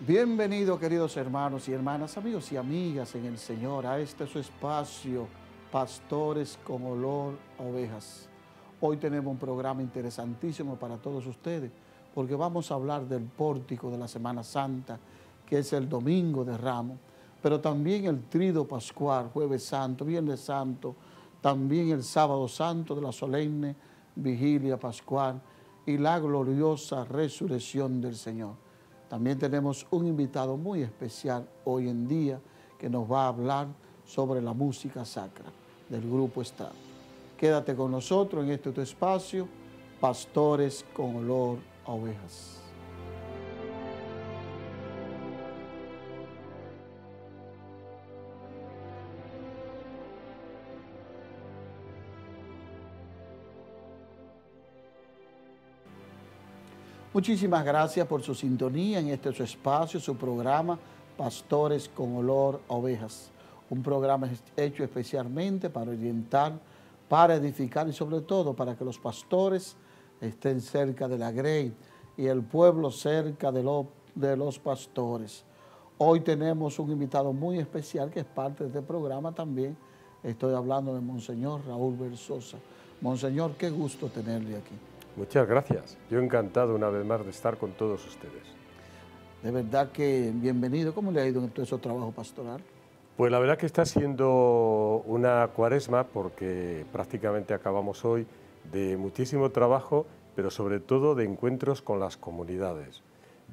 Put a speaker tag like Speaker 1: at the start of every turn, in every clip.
Speaker 1: Bienvenidos queridos hermanos y hermanas, amigos y amigas en el Señor a este su espacio, Pastores con olor ovejas. Hoy tenemos un programa interesantísimo para todos ustedes porque vamos a hablar del pórtico de la Semana Santa, que es el Domingo de Ramos, pero también el Trido Pascual, Jueves Santo, Viernes Santo, también el Sábado Santo de la solemne Vigilia Pascual y la gloriosa resurrección del Señor. También tenemos un invitado muy especial hoy en día que nos va a hablar sobre la música sacra del Grupo Estado. Quédate con nosotros en este tu espacio, Pastores con olor a ovejas. Muchísimas gracias por su sintonía en este su espacio, su programa Pastores con olor ovejas. Un programa hecho especialmente para orientar, para edificar y sobre todo para que los pastores estén cerca de la grey y el pueblo cerca de, de los pastores. Hoy tenemos un invitado muy especial que es parte de este programa también. Estoy hablando de Monseñor Raúl Versosa. Monseñor, qué gusto tenerle aquí.
Speaker 2: Muchas gracias. Yo encantado una vez más de estar con todos ustedes.
Speaker 1: De verdad que bienvenido. ¿Cómo le ha ido en todo ese trabajo pastoral?
Speaker 2: Pues la verdad que está siendo una cuaresma porque prácticamente acabamos hoy de muchísimo trabajo, pero sobre todo de encuentros con las comunidades.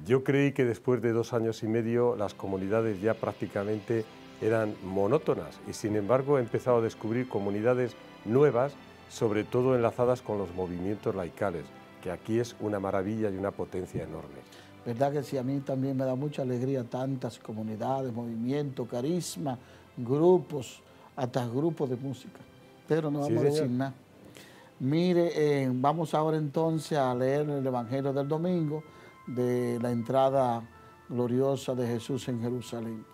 Speaker 2: Yo creí que después de dos años y medio las comunidades ya prácticamente eran monótonas y sin embargo he empezado a descubrir comunidades nuevas sobre todo enlazadas con los movimientos laicales, que aquí es una maravilla y una potencia enorme.
Speaker 1: ¿Verdad que sí? A mí también me da mucha alegría tantas comunidades, movimientos, carisma, grupos, hasta grupos de música. Pero no vamos a decir nada. Mire, eh, vamos ahora entonces a leer el Evangelio del domingo de la entrada gloriosa de Jesús en Jerusalén.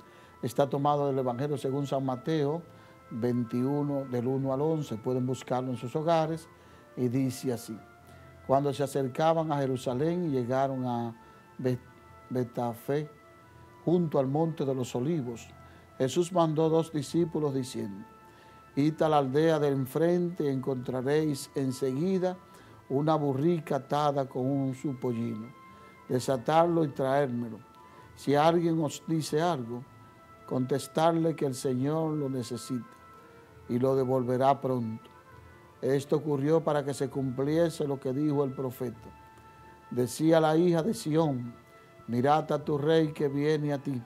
Speaker 1: Está tomado del Evangelio según San Mateo, 21, del 1 al 11, pueden buscarlo en sus hogares, y dice así, cuando se acercaban a Jerusalén y llegaron a Betafé, junto al monte de los olivos, Jesús mandó dos discípulos diciendo, id a la aldea de enfrente y encontraréis enseguida una burrica atada con un su pollino, desatarlo y traérmelo. Si alguien os dice algo, contestarle que el Señor lo necesita y lo devolverá pronto. Esto ocurrió para que se cumpliese lo que dijo el profeta. Decía la hija de Sión, mirad a tu rey que viene a ti,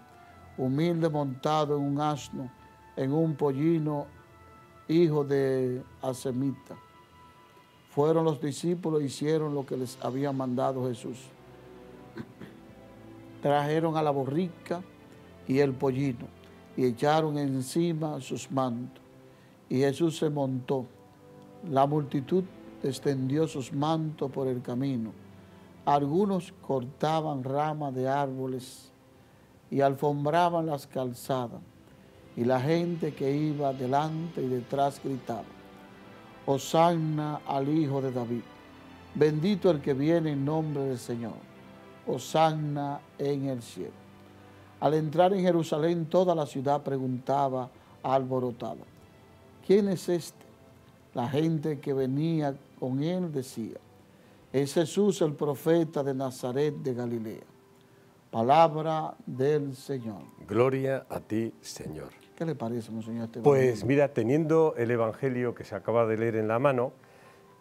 Speaker 1: humilde montado en un asno, en un pollino, hijo de Asemita. Fueron los discípulos e hicieron lo que les había mandado Jesús. Trajeron a la borrica y el pollino y echaron encima sus mantos y Jesús se montó. La multitud extendió sus mantos por el camino. Algunos cortaban ramas de árboles y alfombraban las calzadas. Y la gente que iba delante y detrás gritaba, Hosanna al Hijo de David. Bendito el que viene en nombre del Señor. Hosanna en el cielo. Al entrar en Jerusalén, toda la ciudad preguntaba alborotada, ¿quién es este? La gente que venía con él decía, es Jesús el profeta de Nazaret de Galilea. Palabra del Señor.
Speaker 2: Gloria a ti, Señor.
Speaker 1: ¿Qué le parece, Monseñor? Este
Speaker 2: pues mira, teniendo el Evangelio que se acaba de leer en la mano,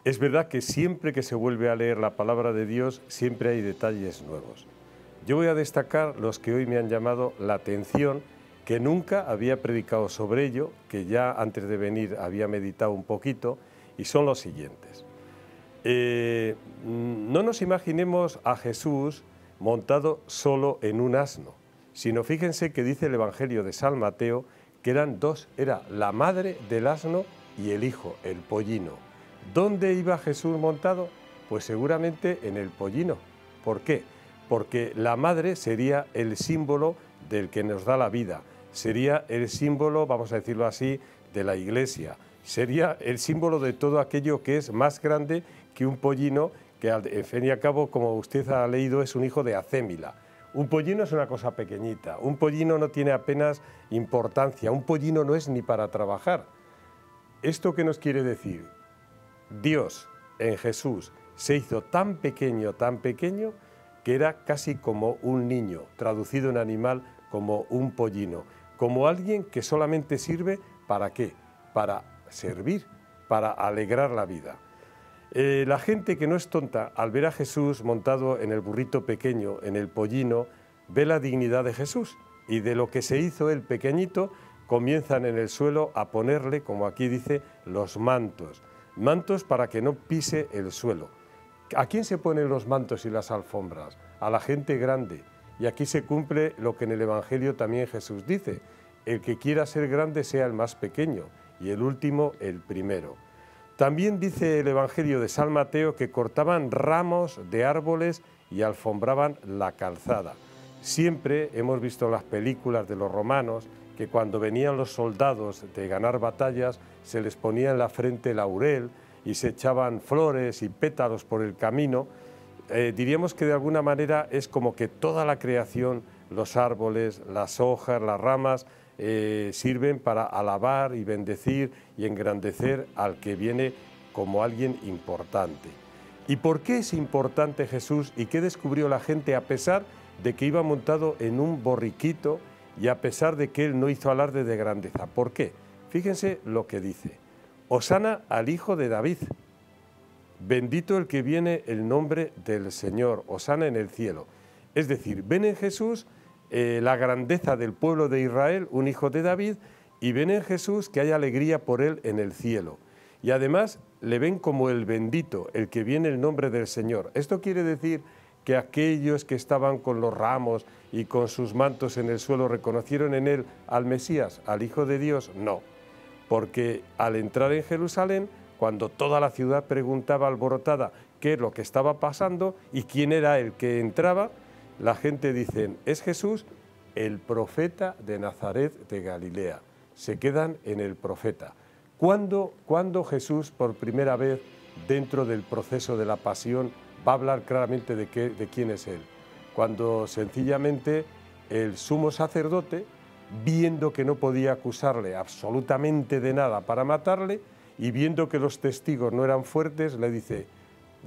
Speaker 2: es verdad que siempre que se vuelve a leer la palabra de Dios, siempre hay detalles nuevos. Yo voy a destacar los que hoy me han llamado la atención que nunca había predicado sobre ello, que ya antes de venir había meditado un poquito, y son los siguientes. Eh, no nos imaginemos a Jesús montado solo en un asno, sino fíjense que dice el Evangelio de San Mateo que eran dos, era la madre del asno y el hijo, el pollino. ¿Dónde iba Jesús montado? Pues seguramente en el pollino. ¿Por qué? Porque la madre sería el símbolo del que nos da la vida, sería el símbolo, vamos a decirlo así, de la iglesia. Sería el símbolo de todo aquello que es más grande que un pollino, que en fin y a cabo, como usted ha leído, es un hijo de Acémila, Un pollino es una cosa pequeñita, un pollino no tiene apenas importancia, un pollino no es ni para trabajar. ¿Esto qué nos quiere decir? Dios en Jesús se hizo tan pequeño, tan pequeño, que era casi como un niño, traducido en animal como un pollino, como alguien que solamente sirve para qué? Para servir, para alegrar la vida. Eh, la gente que no es tonta, al ver a Jesús montado en el burrito pequeño, en el pollino, ve la dignidad de Jesús y de lo que se hizo el pequeñito, comienzan en el suelo a ponerle, como aquí dice, los mantos. Mantos para que no pise el suelo. ¿A quién se ponen los mantos y las alfombras? A la gente grande. Y aquí se cumple lo que en el Evangelio también Jesús dice. El que quiera ser grande sea el más pequeño y el último el primero. También dice el Evangelio de San Mateo que cortaban ramos de árboles y alfombraban la calzada. Siempre hemos visto en las películas de los romanos que cuando venían los soldados de ganar batallas se les ponía en la frente laurel y se echaban flores y pétalos por el camino. Eh, diríamos que de alguna manera es como que toda la creación, los árboles, las hojas, las ramas, eh, sirven para alabar y bendecir y engrandecer al que viene como alguien importante. ¿Y por qué es importante Jesús y qué descubrió la gente a pesar de que iba montado en un borriquito y a pesar de que él no hizo alarde de grandeza? ¿Por qué? Fíjense lo que dice. Osana al Hijo de David. Bendito el que viene el nombre del Señor, Osana en el cielo. Es decir, ven en Jesús eh, la grandeza del pueblo de Israel, un hijo de David, y ven en Jesús que hay alegría por él en el cielo. Y además le ven como el bendito, el que viene el nombre del Señor. Esto quiere decir que aquellos que estaban con los ramos y con sus mantos en el suelo reconocieron en él al Mesías, al Hijo de Dios. No, porque al entrar en Jerusalén, cuando toda la ciudad preguntaba alborotada qué es lo que estaba pasando y quién era el que entraba, la gente dice, es Jesús el profeta de Nazaret de Galilea. Se quedan en el profeta. ¿Cuándo, Jesús por primera vez dentro del proceso de la pasión va a hablar claramente de, qué, de quién es Él? Cuando sencillamente el sumo sacerdote, viendo que no podía acusarle absolutamente de nada para matarle y viendo que los testigos no eran fuertes, le dice,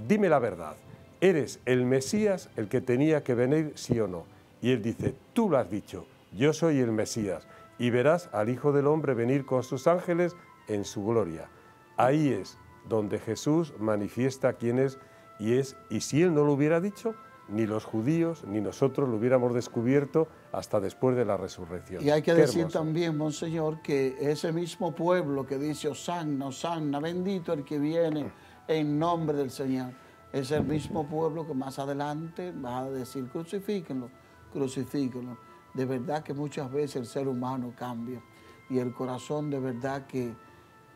Speaker 2: dime la verdad, ¿eres el Mesías el que tenía que venir, sí o no? Y él dice, tú lo has dicho, yo soy el Mesías, y verás al Hijo del Hombre venir con sus ángeles en su gloria. Ahí es donde Jesús manifiesta quién es y es, y si él no lo hubiera dicho, ni los judíos ni nosotros lo hubiéramos descubierto hasta después de la resurrección.
Speaker 1: Y hay que decir también, Monseñor, que ese mismo pueblo que dice, Osanna, Osanna, bendito el que viene en nombre del Señor es el mismo pueblo que más adelante va a decir crucifíquenlo, crucifíquenlo. De verdad que muchas veces el ser humano cambia y el corazón de verdad que,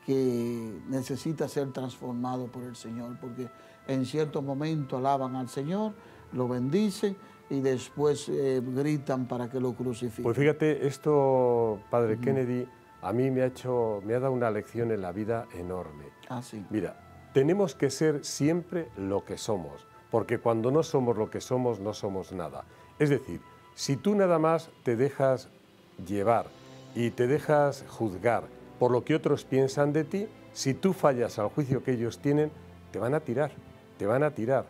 Speaker 1: que necesita ser transformado por el Señor, porque en cierto momento alaban al Señor, lo bendicen y después eh, gritan para que lo crucifiquen.
Speaker 2: Pues fíjate, esto, Padre Kennedy, a mí me ha hecho, me ha dado una lección en la vida enorme.
Speaker 1: Ah, sí.
Speaker 2: Mira, tenemos que ser siempre lo que somos, porque cuando no somos lo que somos, no somos nada. Es decir, si tú nada más te dejas llevar y te dejas juzgar por lo que otros piensan de ti, si tú fallas al juicio que ellos tienen, te van a tirar, te van a tirar.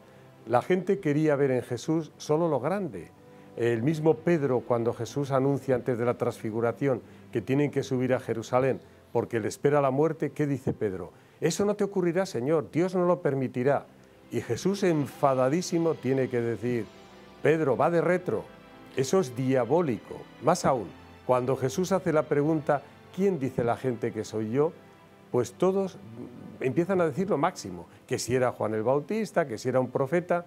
Speaker 2: La gente quería ver en Jesús solo lo grande. El mismo Pedro, cuando Jesús anuncia antes de la transfiguración que tienen que subir a Jerusalén porque le espera la muerte, ¿qué dice Pedro? Eso no te ocurrirá, Señor, Dios no lo permitirá. Y Jesús enfadadísimo tiene que decir, Pedro, va de retro, eso es diabólico. Más aún, cuando Jesús hace la pregunta, ¿quién dice la gente que soy yo? Pues todos empiezan a decir lo máximo, que si era Juan el Bautista, que si era un profeta,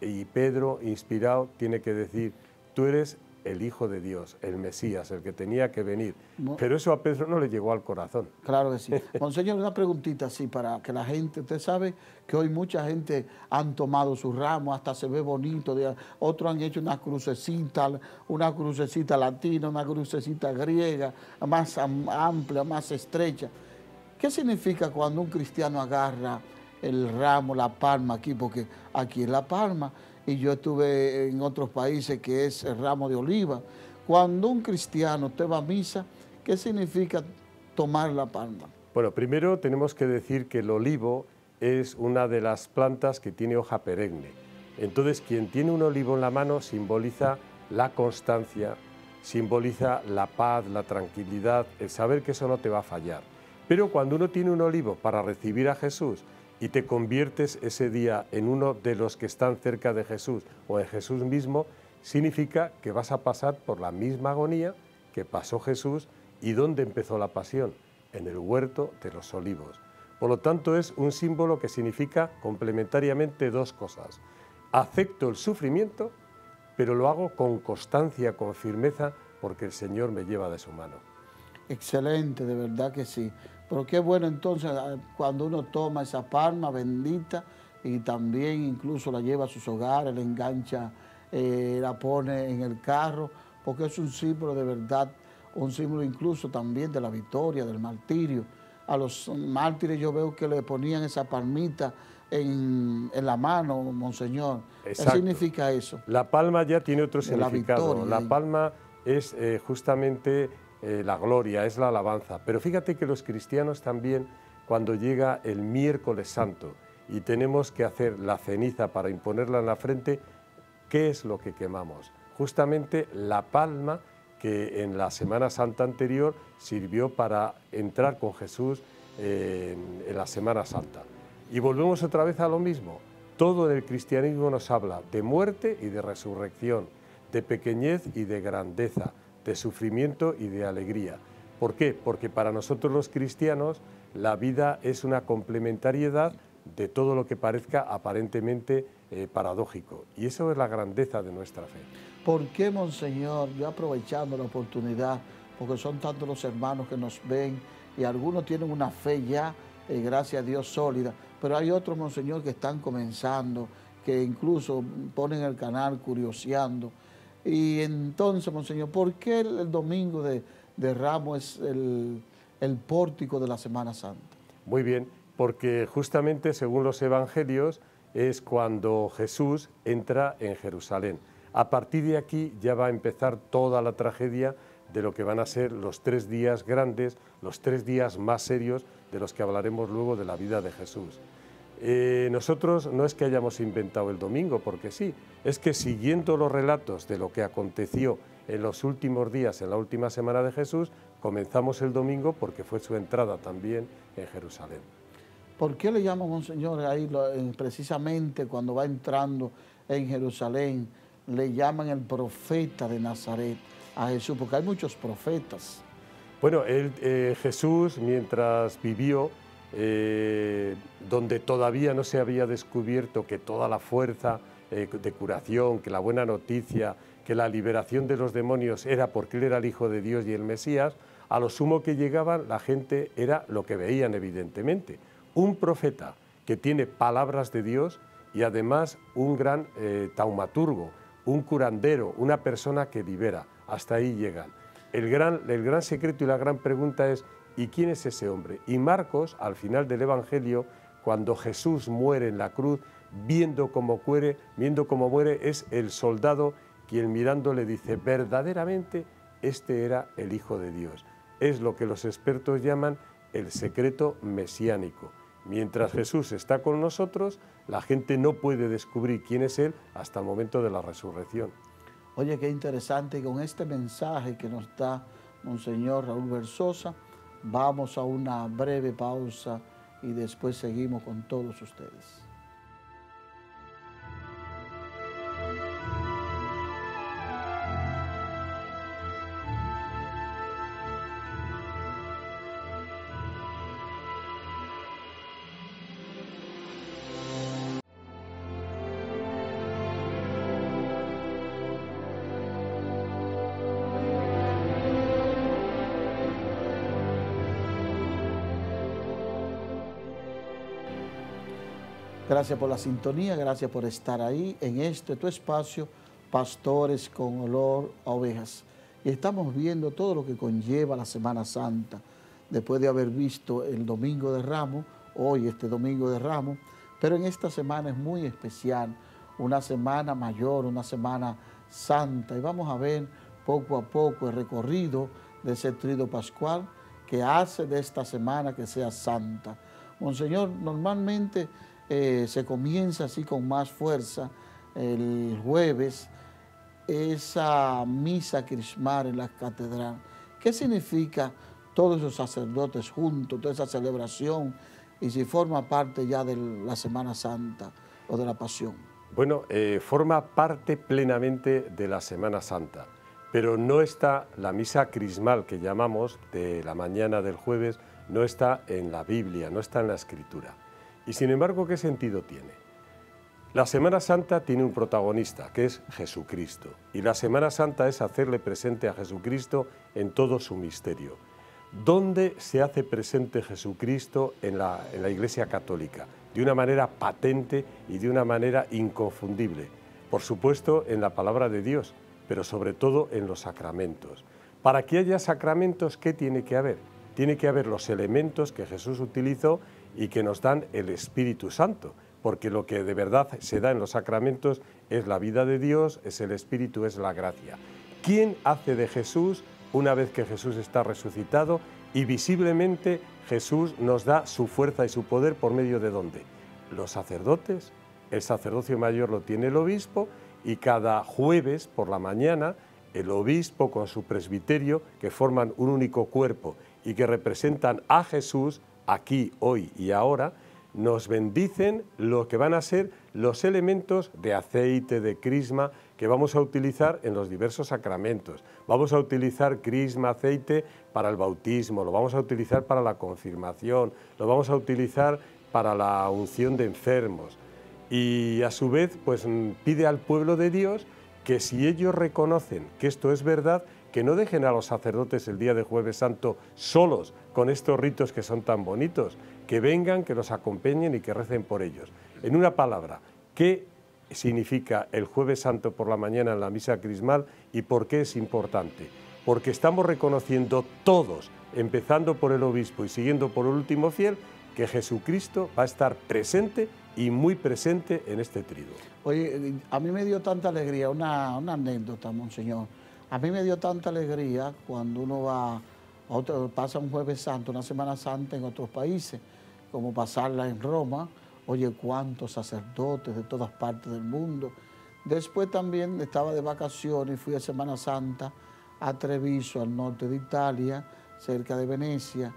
Speaker 2: y Pedro, inspirado, tiene que decir, tú eres el Hijo de Dios, el Mesías, el que tenía que venir. Pero eso a Pedro no le llegó al corazón.
Speaker 1: Claro que sí. Monseñor, una preguntita así para que la gente, usted sabe que hoy mucha gente han tomado su ramo, hasta se ve bonito, otros han hecho una crucecita, una crucecita latina, una crucecita griega, más amplia, más estrecha. ¿Qué significa cuando un cristiano agarra el ramo, la palma aquí? Porque aquí es la palma y yo estuve en otros países que es el ramo de oliva. Cuando un cristiano te va a misa, ¿qué significa tomar la palma?
Speaker 2: Bueno, primero tenemos que decir que el olivo es una de las plantas que tiene hoja perenne. Entonces, quien tiene un olivo en la mano simboliza la constancia, simboliza la paz, la tranquilidad, el saber que eso no te va a fallar. Pero cuando uno tiene un olivo para recibir a Jesús y te conviertes ese día en uno de los que están cerca de Jesús o en Jesús mismo, significa que vas a pasar por la misma agonía que pasó Jesús y dónde empezó la pasión, en el huerto de los olivos. Por lo tanto, es un símbolo que significa complementariamente dos cosas. Acepto el sufrimiento, pero lo hago con constancia, con firmeza, porque el Señor me lleva de su mano.
Speaker 1: Excelente, de verdad que sí. Pero qué bueno entonces ah, cuando uno toma esa palma bendita y también incluso la lleva a sus hogares, la engancha, eh, la pone en el carro, porque es un símbolo de verdad, un símbolo incluso también de la victoria, del martirio. A los mártires yo veo que le ponían esa palmita en, la mano, monseñor. ¿Qué significa eso?
Speaker 2: La palma ya tiene otro significado. La, palma es eh, justamente eh, la gloria, es la alabanza. Pero fíjate que los cristianos también, cuando llega el miércoles santo y tenemos que hacer la ceniza para imponerla en la frente, ¿qué es lo que quemamos? Justamente la palma que en la Semana Santa anterior sirvió para entrar con Jesús eh, en la Semana Santa. Y volvemos otra vez a lo mismo. Todo en el cristianismo nos habla de muerte y de resurrección, de pequeñez y de grandeza, de sufrimiento y de alegría. ¿Por qué? Porque para nosotros los cristianos la vida es una complementariedad de todo lo que parezca aparentemente eh, paradójico. Y eso es la grandeza de nuestra fe.
Speaker 1: ¿Por qué, Monseñor? Yo aprovechando la oportunidad, porque son tantos los hermanos que nos ven y algunos tienen una fe ya, eh, gracias a Dios, sólida, pero hay otros, Monseñor, que están comenzando, que incluso ponen el canal curioseando y entonces, Monseñor, ¿por qué el, domingo de, Ramos es el, el pórtico de la Semana Santa?
Speaker 2: Muy bien, porque justamente según los evangelios es cuando Jesús entra en Jerusalén. A partir de aquí ya va a empezar toda la tragedia de lo que van a ser los tres días grandes, los tres días más serios de los que hablaremos luego de la vida de Jesús. Eh, nosotros no es que hayamos inventado el domingo, porque sí, es que siguiendo los relatos de lo que aconteció en los últimos días, en la última semana de Jesús, comenzamos el domingo porque fue su entrada también en Jerusalén.
Speaker 1: ¿Por qué le llaman, Monseñor, ahí precisamente cuando va entrando en Jerusalén, le llaman el profeta de Nazaret a Jesús? Porque hay muchos profetas.
Speaker 2: Bueno, eh, Jesús, mientras vivió, eh, donde todavía no se había descubierto que toda la fuerza eh, de curación, que la buena noticia, que la liberación de los demonios era porque él era el Hijo de Dios y el Mesías, a lo sumo que llegaban la gente era lo que veían evidentemente, un profeta que tiene palabras de Dios y además un gran eh, taumaturgo, un curandero, una persona que libera. Hasta ahí llegan. El gran, el gran secreto y la gran pregunta es, ¿Y quién es ese hombre? Y Marcos, al final del Evangelio, cuando Jesús muere en la cruz, viendo cómo muere, es el soldado quien mirando le dice, verdaderamente este era el Hijo de Dios. Es lo que los expertos llaman el secreto mesiánico. Mientras Jesús está con nosotros, la gente no puede descubrir quién es Él hasta el momento de la resurrección.
Speaker 1: Oye, qué interesante con este mensaje que nos da Monseñor Raúl Versosa Vamos a una breve pausa y después seguimos con todos ustedes. Gracias por la sintonía, gracias por estar ahí en este tu espacio, Pastores con olor a ovejas. Y estamos viendo todo lo que conlleva la Semana Santa, después de haber visto el Domingo de Ramos, hoy este Domingo de Ramos, pero en esta semana es muy especial, una semana mayor, una semana santa. Y vamos a ver poco a poco el recorrido de ese trido pascual que hace de esta semana que sea santa. Monseñor, normalmente eh, se comienza así con más fuerza el jueves, esa misa crismar en la catedral. ¿Qué significa todos esos sacerdotes juntos, toda esa celebración, y si forma parte ya de la Semana Santa o de la Pasión?
Speaker 2: Bueno, eh, forma parte plenamente de la Semana Santa, pero no está la misa crismal que llamamos de la mañana del jueves, no está en la Biblia, no está en la Escritura. Y sin embargo, ¿qué sentido tiene? La Semana Santa tiene un protagonista, que es Jesucristo. Y la Semana Santa es hacerle presente a Jesucristo en todo su misterio. ¿Dónde se hace presente Jesucristo en la, Iglesia Católica? De una manera patente y de una manera inconfundible. Por supuesto, en la palabra de Dios, pero sobre todo en los sacramentos. Para que haya sacramentos, ¿qué tiene que haber? Tiene que haber los elementos que Jesús utilizó y que nos dan el Espíritu Santo porque lo que de verdad se da en los sacramentos es la vida de Dios, es el Espíritu, es la gracia. ¿Quién hace de Jesús una vez que Jesús está resucitado y visiblemente Jesús nos da su fuerza y su poder por medio de dónde? Los sacerdotes, el sacerdocio mayor lo tiene el obispo y cada jueves por la mañana el obispo con su presbiterio, que forman un único cuerpo y que representan a Jesús aquí, hoy y ahora, nos bendicen lo que van a ser los elementos de aceite, de crisma, que vamos a utilizar en los diversos sacramentos. Vamos a utilizar crisma, aceite para el bautismo, lo vamos a utilizar para la confirmación, lo vamos a utilizar para la unción de enfermos. Y a su vez, pues pide al pueblo de Dios que si ellos reconocen que esto es verdad, que no dejen a los sacerdotes el día de jueves santo solos con estos ritos que son tan bonitos, que vengan, que los acompañen y que recen por ellos. En una palabra, ¿qué significa el jueves santo por la mañana en la misa crismal y por qué es importante? Porque estamos reconociendo todos, empezando por el obispo y siguiendo por el último fiel, que Jesucristo va a estar presente y muy presente en este trido.
Speaker 1: Oye, a mí me dio tanta alegría, una, una anécdota, monseñor. A mí me dio tanta alegría cuando uno va, otro, pasa un jueves santo, una Semana Santa en otros países como pasarla en Roma, oye, cuántos sacerdotes de todas partes del mundo. Después también estaba de vacaciones, fui a Semana Santa a Treviso, al norte de Italia, cerca de Venecia.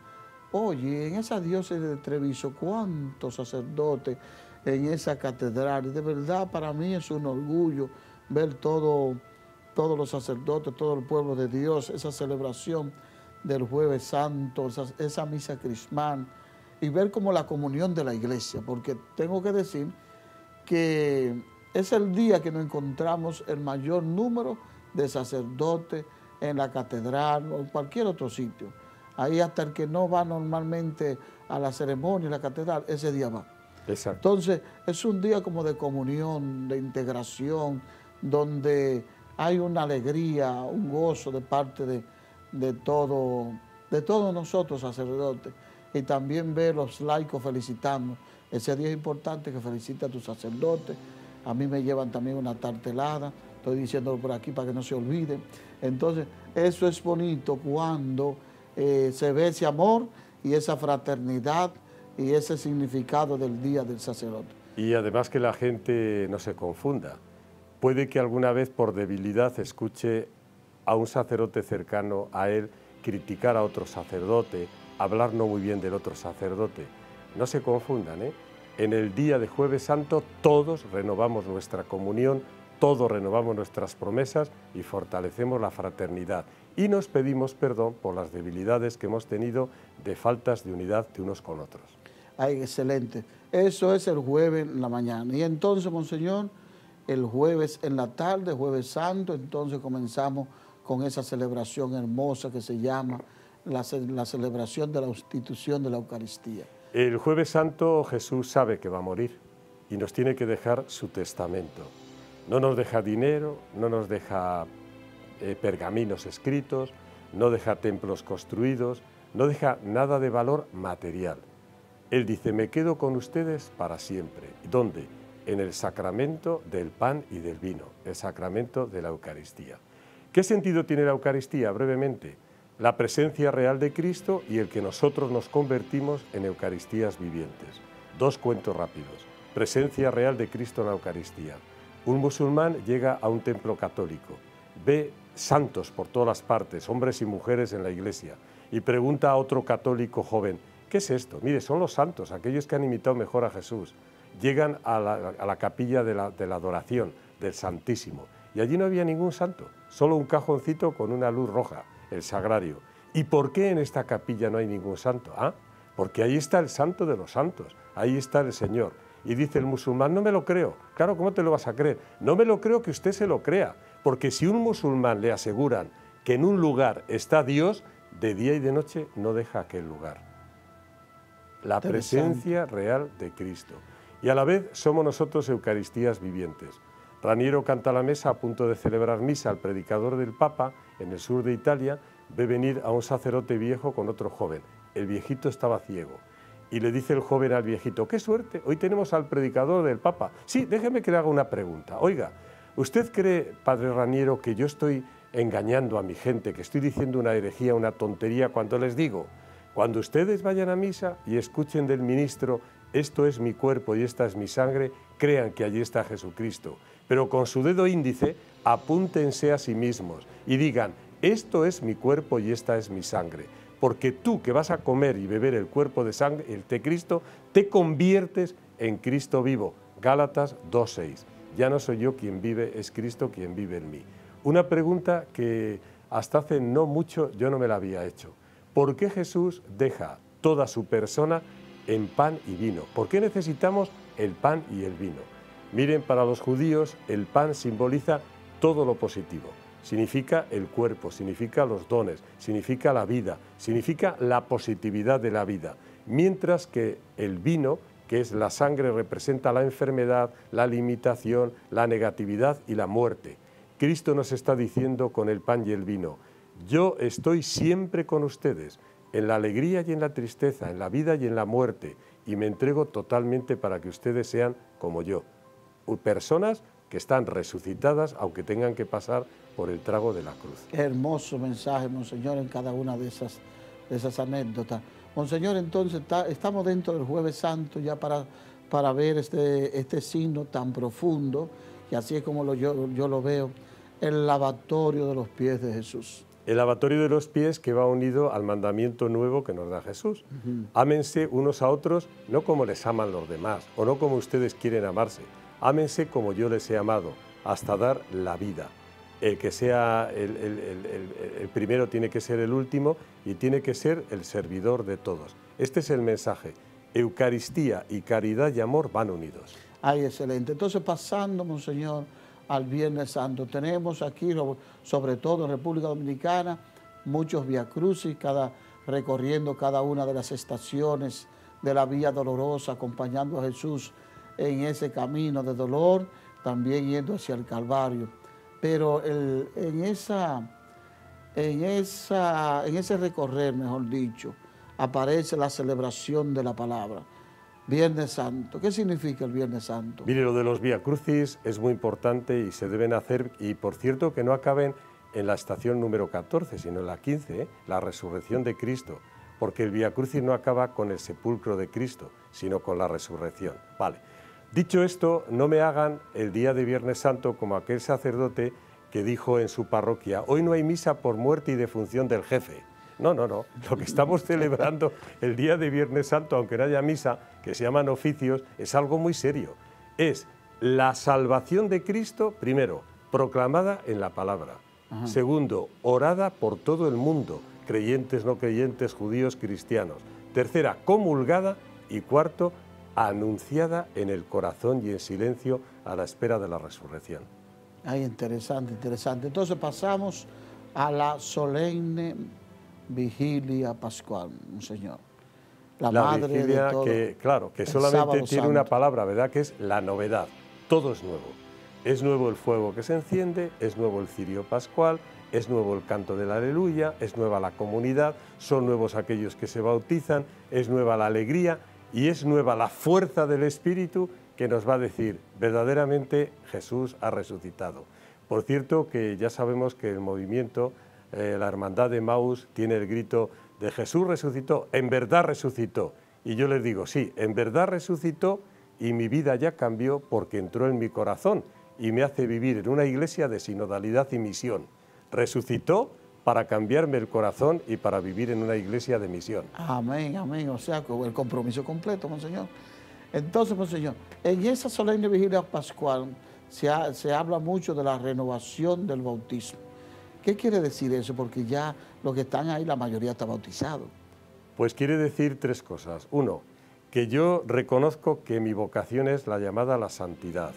Speaker 1: Oye, en esa diócesis de Treviso, cuántos sacerdotes en esa catedral. De verdad para mí es un orgullo ver todo, todos los sacerdotes, todo el pueblo de Dios, esa celebración del jueves santo, esa, esa misa crismal y ver como la comunión de la iglesia, porque tengo que decir que es el día que nos encontramos el mayor número de sacerdotes en la catedral o en cualquier otro sitio. Ahí hasta el que no va normalmente a la ceremonia en la catedral, ese día va.
Speaker 2: Exacto.
Speaker 1: Entonces, es un día como de comunión, de integración, donde hay una alegría, un gozo de parte de, de, todo, de todos nosotros sacerdotes y también ver los laicos felicitando. Ese día es importante que felicite a tus sacerdotes. A mí me llevan también una tartelada, estoy diciéndolo por aquí para que no se olviden. Entonces, eso es bonito cuando eh, se ve ese amor y esa fraternidad y ese significado del Día del Sacerdote.
Speaker 2: Y además que la gente no se confunda. Puede que alguna vez por debilidad escuche a un sacerdote cercano a él criticar a otro sacerdote hablar no muy bien del otro sacerdote. No se confundan, ¿eh? En el día de jueves santo todos renovamos nuestra comunión, todos renovamos nuestras promesas y fortalecemos la fraternidad. Y nos pedimos perdón por las debilidades que hemos tenido de faltas de unidad de unos con otros.
Speaker 1: Ay, excelente. Eso es el jueves en la mañana. Y entonces, Monseñor, el jueves en la tarde, jueves santo, entonces comenzamos con esa celebración hermosa que se llama la, celebración de la institución de la Eucaristía.
Speaker 2: El jueves santo Jesús sabe que va a morir y nos tiene que dejar su testamento. No nos deja dinero, no nos deja eh, pergaminos escritos, no deja templos construidos, no deja nada de valor material. Él dice, me quedo con ustedes para siempre. ¿Dónde? en el sacramento del pan y del vino, el sacramento de la Eucaristía. ¿Qué sentido tiene la Eucaristía? Brevemente, la presencia real de Cristo y el que nosotros nos convertimos en Eucaristías vivientes. Dos cuentos rápidos. Presencia real de Cristo en la Eucaristía. Un musulmán llega a un templo católico, ve santos por todas partes, hombres y mujeres en la iglesia, y pregunta a otro católico joven, ¿qué es esto? Mire, son los santos, aquellos que han imitado mejor a Jesús. Llegan a la, capilla de la, de la adoración del Santísimo, y allí no había ningún santo, solo un cajoncito con una luz roja el sagrario. ¿Y por qué en esta capilla no hay ningún santo? ¿Ah? Porque ahí está el santo de los santos, ahí está el Señor. Y dice el musulmán, no me lo creo. Claro, ¿cómo te lo vas a creer? No me lo creo que usted se lo crea, porque si un musulmán le aseguran que en un lugar está Dios, de día y de noche no deja aquel lugar. La presencia real de Cristo. Y a la vez somos nosotros Eucaristías vivientes. Raniero canta la mesa a punto de celebrar misa al predicador del Papa en el sur de Italia, ve venir a un sacerdote viejo con otro joven. El viejito estaba ciego. Y le dice el joven al viejito, qué suerte, hoy tenemos al predicador del Papa. Sí, déjeme que le haga una pregunta. Oiga, ¿usted cree, padre Raniero, que yo estoy engañando a mi gente, que estoy diciendo una herejía, una tontería cuando les digo, cuando ustedes vayan a misa y escuchen del ministro, esto es mi cuerpo y esta es mi sangre, crean que allí está Jesucristo pero con su dedo índice apúntense a sí mismos y digan, esto es mi cuerpo y esta es mi sangre. Porque tú que vas a comer y beber el cuerpo de sangre, el de Cristo, te conviertes en Cristo vivo. Gálatas 2.6. Ya no soy yo quien vive, es Cristo quien vive en mí. Una pregunta que hasta hace no mucho yo no me la había hecho. ¿Por qué Jesús deja toda su persona en pan y vino? ¿Por qué necesitamos el pan y el vino? Miren, para los judíos el pan simboliza todo lo positivo. Significa el cuerpo, significa los dones, significa la vida, significa la positividad de la vida. Mientras que el vino, que es la sangre, representa la enfermedad, la limitación, la negatividad y la muerte. Cristo nos está diciendo con el pan y el vino, yo estoy siempre con ustedes, en la alegría y en la tristeza, en la vida y en la muerte, y me entrego totalmente para que ustedes sean como yo personas que están resucitadas aunque tengan que pasar por el trago de la cruz.
Speaker 1: hermoso mensaje, Monseñor, en cada una de esas, esas anécdotas. Monseñor, entonces estamos dentro del Jueves Santo ya para, para ver este, este signo tan profundo, y así es como lo, yo, yo lo veo, el lavatorio de los pies de Jesús.
Speaker 2: El lavatorio de los pies que va unido al mandamiento nuevo que nos da Jesús. Ámense unos a otros no como les aman los demás o no como ustedes quieren amarse, Ámense como yo les he amado, hasta dar la vida. El que sea el, primero tiene que ser el último y tiene que ser el servidor de todos. Este es el mensaje. Eucaristía y caridad y amor van unidos.
Speaker 1: Ay, excelente. Entonces, pasando, Monseñor, al Viernes Santo, tenemos aquí, sobre todo en República Dominicana, muchos viacrucis, cada, recorriendo cada una de las estaciones de la Vía Dolorosa, acompañando a Jesús en ese camino de dolor, también yendo hacia el Calvario. Pero en, esa, en, esa, en ese recorrer, mejor dicho, aparece la celebración de la palabra. Viernes Santo. ¿Qué significa el Viernes Santo?
Speaker 2: Mire, lo de los Vía Crucis es muy importante y se deben hacer, y por cierto que no acaben en la estación número 14, sino en la 15, ¿eh? la resurrección de Cristo, porque el Vía Crucis no acaba con el sepulcro de Cristo, sino con la resurrección. Vale. Dicho esto, no me hagan el día de Viernes Santo como aquel sacerdote que dijo en su parroquia, hoy no hay misa por muerte y defunción del jefe. No, no, no. Lo que estamos celebrando el día de Viernes Santo, aunque no haya misa, que se llaman oficios, es algo muy serio. Es la salvación de Cristo, primero, proclamada en la palabra. Segundo, orada por todo el mundo, creyentes, no creyentes, judíos, cristianos. Tercera, comulgada. Y cuarto, anunciada en el corazón y en silencio a la espera de la resurrección.
Speaker 1: Ay, interesante, interesante. Entonces pasamos a la solemne vigilia pascual, Señor.
Speaker 2: La, madre vigilia de que, claro, que solamente tiene una palabra, ¿verdad? Que es la novedad. Todo es nuevo. Es nuevo el fuego que se enciende, es nuevo el cirio pascual, es nuevo el canto de la aleluya, es nueva la comunidad, son nuevos aquellos que se bautizan, es nueva la alegría y es nueva la fuerza del Espíritu que nos va a decir, verdaderamente Jesús ha resucitado. Por cierto que ya sabemos que el movimiento, eh, la hermandad de Maus, tiene el grito de Jesús resucitó, en verdad resucitó. Y yo les digo, sí, en verdad resucitó y mi vida ya cambió porque entró en mi corazón y me hace vivir en una iglesia de sinodalidad y misión. Resucitó para cambiarme el corazón y para vivir en una iglesia de misión.
Speaker 1: Amén, amén. O sea, el compromiso completo, Monseñor. Entonces, Monseñor, en esa solemne vigilia pascual se, se habla mucho de la renovación del bautismo. ¿Qué quiere decir eso? Porque ya los que están ahí, la mayoría está bautizado.
Speaker 2: Pues quiere decir tres cosas. Uno, que yo reconozco que mi vocación es la llamada a la santidad.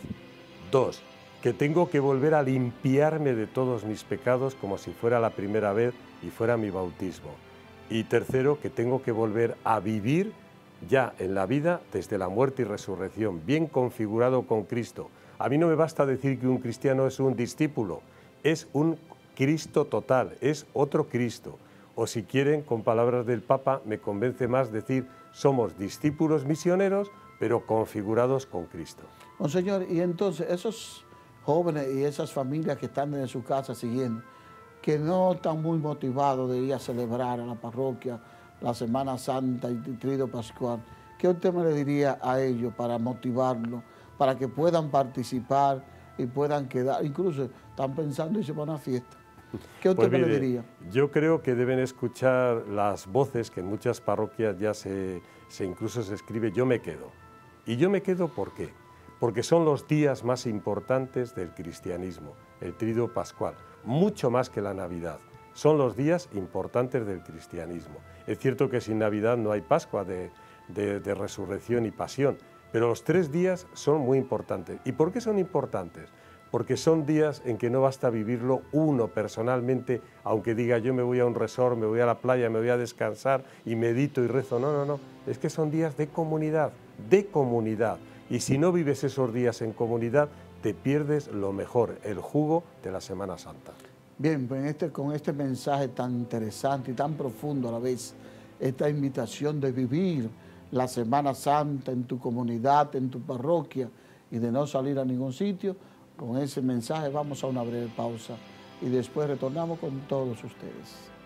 Speaker 2: Dos, que tengo que volver a limpiarme de todos mis pecados como si fuera la primera vez y fuera mi bautismo. Y tercero, que tengo que volver a vivir ya en la vida desde la muerte y resurrección, bien configurado con Cristo. A mí no me basta decir que un cristiano es un discípulo, es un Cristo total, es otro Cristo. O si quieren, con palabras del Papa, me convence más decir, somos discípulos misioneros, pero configurados con Cristo.
Speaker 1: Monseñor, y entonces esos jóvenes y esas familias que están en su casa siguiendo, que no están muy motivados de ir a celebrar a la parroquia la Semana Santa y el Trido Pascual, ¿qué usted me le diría a ellos para motivarlos, para que puedan participar y puedan quedar? Incluso están pensando irse para una fiesta. ¿Qué usted
Speaker 2: pues
Speaker 1: me diría?
Speaker 2: Yo creo que deben escuchar las voces que en muchas parroquias ya se, se incluso se escribe yo me quedo. ¿Y yo me quedo por qué? Porque son los días más importantes del cristianismo, el trido pascual, mucho más que la Navidad. Son los días importantes del cristianismo. Es cierto que sin Navidad no hay Pascua de, resurrección y pasión, pero los tres días son muy importantes. ¿Y por qué son importantes? porque son días en que no basta vivirlo uno personalmente, aunque diga yo me voy a un resort, me voy a la playa, me voy a descansar y medito y rezo. No, no, no, es que son días de comunidad, de comunidad. Y si no vives esos días en comunidad, te pierdes lo mejor, el jugo de la Semana Santa.
Speaker 1: Bien, pues este, con este mensaje tan interesante y tan profundo a la vez, esta invitación de vivir la Semana Santa en tu comunidad, en tu parroquia y de no salir a ningún sitio, con ese mensaje vamos a una breve pausa y después retornamos con todos ustedes.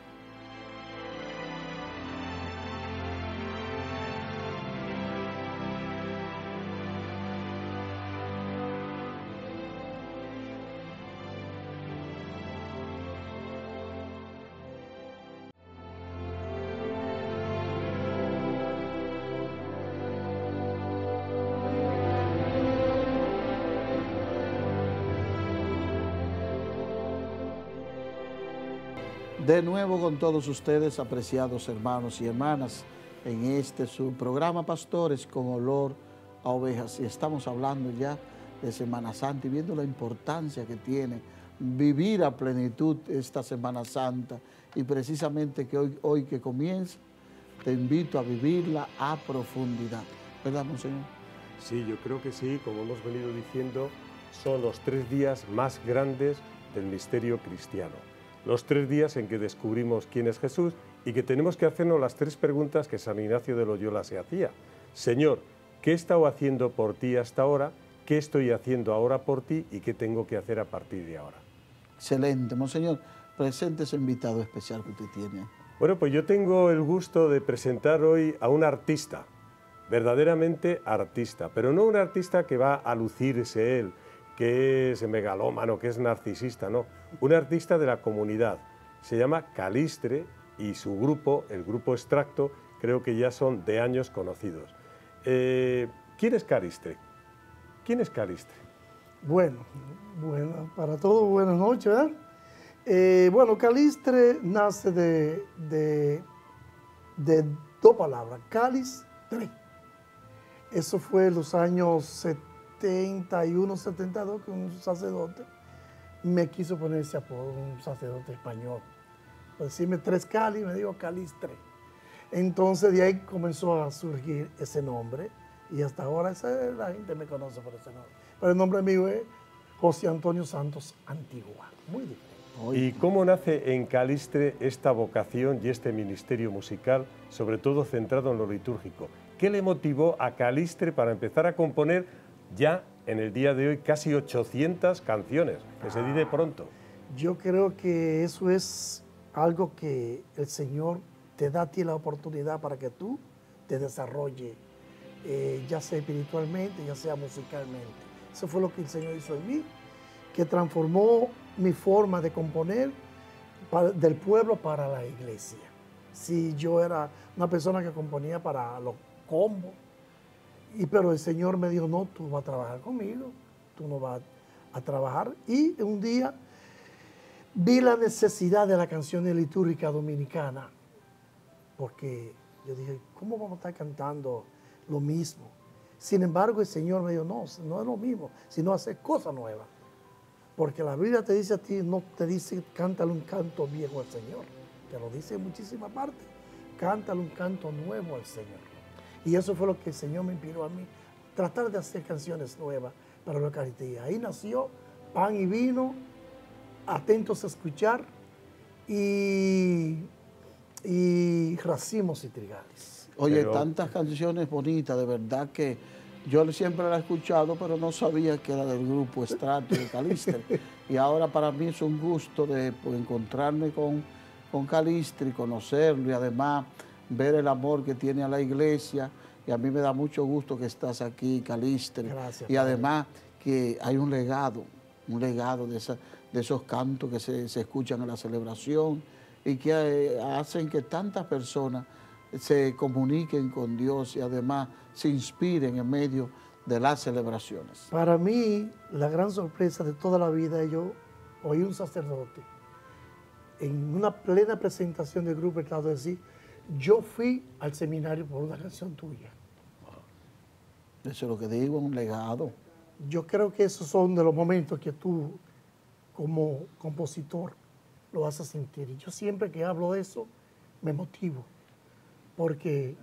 Speaker 1: De nuevo con todos ustedes, apreciados hermanos y hermanas, en este su programa Pastores con olor a ovejas. Y estamos hablando ya de Semana Santa y viendo la importancia que tiene vivir a plenitud esta Semana Santa. Y precisamente que hoy, hoy que comienza, te invito a vivirla a profundidad. ¿Verdad, Monseñor?
Speaker 2: Sí, yo creo que sí, como hemos venido diciendo, son los tres días más grandes del misterio cristiano los tres días en que descubrimos quién es Jesús y que tenemos que hacernos las tres preguntas que San Ignacio de Loyola se hacía. Señor, ¿qué he estado haciendo por ti hasta ahora? ¿Qué estoy haciendo ahora por ti y qué tengo que hacer a partir de ahora?
Speaker 1: Excelente, Monseñor. Presente ese invitado especial que usted tiene.
Speaker 2: Bueno, pues yo tengo el gusto de presentar hoy a un artista, verdaderamente artista, pero no un artista que va a lucirse él, que es megalómano, que es narcisista, no. Un artista de la comunidad. Se llama Calistre y su grupo, el grupo Extracto, creo que ya son de años conocidos. Eh, ¿Quién es Calistre? ¿Quién es Calistre?
Speaker 3: Bueno, bueno, para todos buenas noches. ¿eh? Bueno, Calistre nace de, de, dos palabras, Calistre. Eso fue en los años 70 71, 72, que un sacerdote me quiso poner ese apodo, un sacerdote español. Por decirme tres Cali, me dijo Calistre. Entonces de ahí comenzó a surgir ese nombre y hasta ahora la gente me conoce por ese nombre. Pero el nombre mío es José Antonio Santos Antigua. Muy diferente.
Speaker 2: ¿Y cómo nace en Calistre esta vocación y este ministerio musical, sobre todo centrado en lo litúrgico? ¿Qué le motivó a Calistre para empezar a componer ya en el día de hoy casi 800 canciones, que se dice pronto.
Speaker 3: Yo creo que eso es algo que el Señor te da a ti la oportunidad para que tú te desarrolle, eh, ya sea espiritualmente, ya sea musicalmente. Eso fue lo que el Señor hizo en mí, que transformó mi forma de componer del pueblo para la iglesia. Si yo era una persona que componía para los combos, y, pero el Señor me dijo, no, tú vas a trabajar conmigo, tú no vas a trabajar. Y un día vi la necesidad de la canción litúrgica dominicana, porque yo dije, ¿cómo vamos a estar cantando lo mismo? Sin embargo, el Señor me dijo, no, no es lo mismo, sino hacer cosas nuevas. Porque la Biblia te dice a ti, no te dice, cántale un canto viejo al Señor. Te lo dice en muchísimas partes. Cántale un canto nuevo al Señor. Y eso fue lo que el Señor me inspiró a mí, tratar de hacer canciones nuevas para la Eucaristía. Ahí nació Pan y Vino, Atentos a Escuchar y, y Racimos y Trigales.
Speaker 1: Oye, tantas canciones bonitas, de verdad que yo siempre la he escuchado, pero no sabía que era del grupo Estrato de Calistri. y ahora para mí es un gusto de pues, encontrarme con, con Calistri, conocerlo y además ver el amor que tiene a la iglesia. Y a mí me da mucho gusto que estás aquí, Calistri.
Speaker 3: Gracias.
Speaker 1: Y además que hay un legado, un legado de, de esos cantos que se, escuchan en la celebración y que eh, hacen que tantas personas se comuniquen con Dios y además se inspiren en medio de las celebraciones.
Speaker 3: Para mí, la gran sorpresa de toda la vida, yo oí un sacerdote en una plena presentación del grupo Estado decir, yo fui al seminario por una canción tuya.
Speaker 1: Eso es lo que digo, un legado.
Speaker 3: Yo creo que esos son de los momentos que tú, como compositor, lo vas a sentir. Y yo siempre que hablo de eso, me motivo. Porque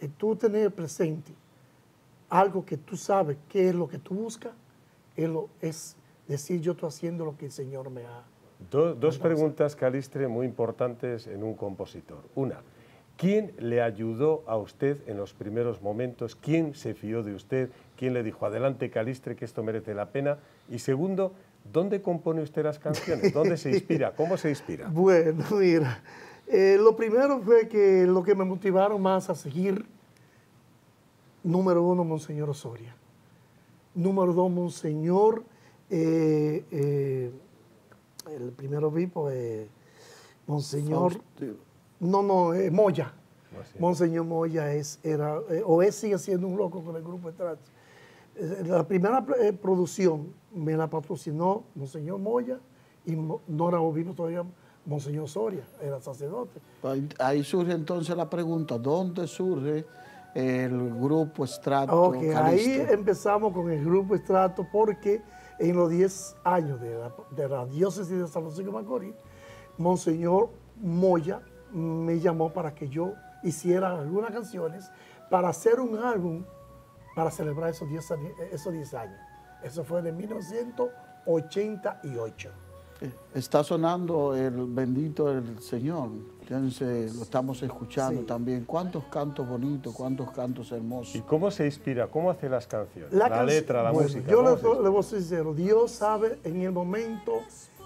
Speaker 3: eh, tú tener presente algo que tú sabes qué es lo que tú buscas, es, decir, yo estoy haciendo lo que el Señor me ha
Speaker 2: dos preguntas, Calistre, muy importantes en un compositor. Una, ¿quién le ayudó a usted en los primeros momentos? ¿Quién se fió de usted? ¿Quién le dijo, adelante Calistre, que esto merece la pena? Y segundo, ¿dónde compone usted las canciones? ¿Dónde se inspira? ¿Cómo se inspira?
Speaker 3: Bueno, mira, eh, lo primero fue que lo que me motivaron más a seguir, número uno, Monseñor Osoria. Número dos, Monseñor... Eh, eh, el primero obispo es Monseñor, no, no, Moya. Ah, Monseñor Moya es, era, eh, o es, sigue siendo un loco con el grupo de eh, La primera eh, producción me la patrocinó Monseñor Moya y no era obispo todavía Monseñor Soria, era sacerdote.
Speaker 1: Ahí surge entonces la pregunta, ¿dónde surge el grupo Estrato?
Speaker 3: ahí empezamos con el grupo Estrato porque en los 10 años de la, diócesis de San Francisco de Macorís, Monseñor Moya me llamó para que yo hiciera algunas canciones para hacer un álbum para celebrar esos 10 esos años. Eso fue en 1988.
Speaker 1: Está sonando el bendito del Señor. Entonces lo estamos escuchando también. ¿Cuántos cantos bonitos, cuántos cantos hermosos?
Speaker 2: ¿Y cómo se inspira? ¿Cómo hace las canciones? La, letra, la música.
Speaker 3: Yo le, voy a ser sincero. Dios sabe en el momento,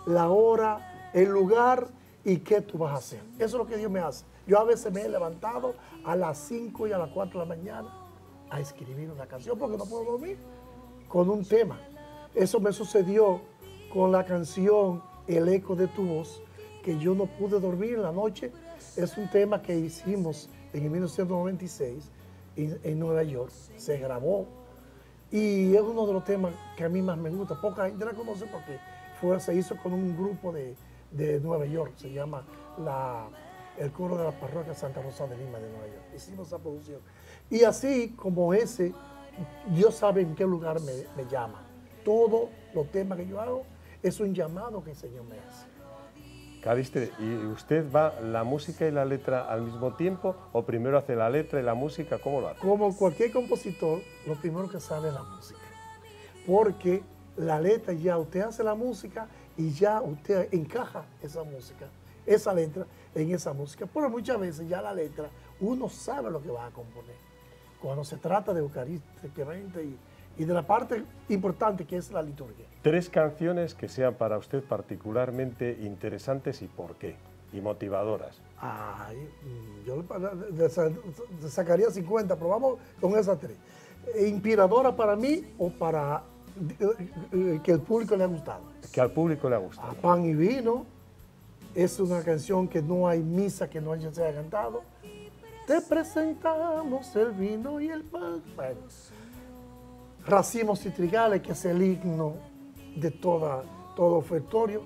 Speaker 3: la hora, el lugar y qué tú vas a hacer. Eso es lo que Dios me hace. Yo a veces me he levantado a las 5 y a las 4 de la mañana a escribir una canción porque no puedo dormir con un tema. Eso me sucedió con la canción El eco de tu voz que yo no pude dormir en la noche. Es un tema que hicimos en 1996 en, Nueva York. Se grabó y es uno de los temas que a mí más me gusta. Poca gente la conoce porque fue, se hizo con un grupo de, de Nueva York. Se llama la, el coro de la parroquia Santa Rosa de Lima de Nueva York. Hicimos esa producción. Y así como ese, Dios sabe en qué lugar me, me llama. Todos los temas que yo hago es un llamado que el Señor me hace.
Speaker 2: Caliste, ¿y usted va la música y la letra al mismo tiempo o primero hace la letra y la música? ¿Cómo lo hace?
Speaker 3: Como cualquier compositor, lo primero que sale es la música. Porque la letra ya usted hace la música y ya usted encaja esa música, esa letra en esa música. Pero muchas veces ya la letra uno sabe lo que va a componer. Cuando se trata de eucarísticamente y, y de la parte importante que es la liturgia.
Speaker 2: Tres canciones que sean para usted particularmente interesantes y por qué, y motivadoras.
Speaker 3: Ay, mm, yo le sacaría 50, pero vamos con esas tres. ¿Inspiradora para mí o para eh, eh, que el público le ha gustado?
Speaker 2: Que al público le ha gustado.
Speaker 3: pan y vino es una canción que no hay misa que no haya sea cantado. Te presentamos el vino y el pan. Racimos y trigales, que es el himno de toda, todo ofertorio.